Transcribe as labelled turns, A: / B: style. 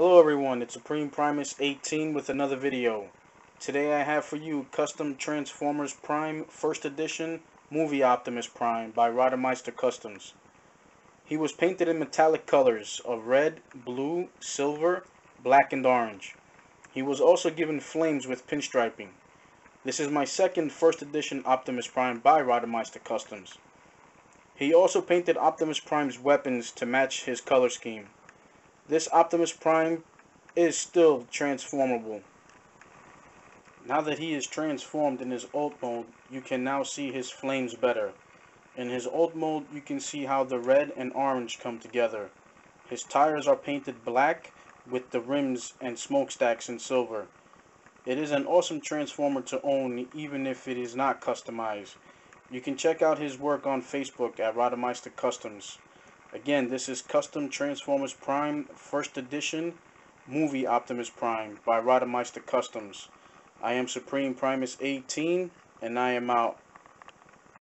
A: Hello everyone, it's Supreme Primus 18 with another video. Today I have for you Custom Transformers Prime First Edition Movie Optimus Prime by Rodimeister Customs. He was painted in metallic colors of red, blue, silver, black, and orange. He was also given flames with pinstriping. This is my second First Edition Optimus Prime by Rodimeister Customs. He also painted Optimus Prime's weapons to match his color scheme. This Optimus Prime is still transformable. Now that he is transformed in his alt mode, you can now see his flames better. In his alt mode, you can see how the red and orange come together. His tires are painted black with the rims and smokestacks in silver. It is an awesome transformer to own even if it is not customized. You can check out his work on Facebook at Rodimeister Customs. Again, this is Custom Transformers Prime First Edition Movie Optimus Prime by Rodimeister Customs. I am Supreme Primus 18, and I am out.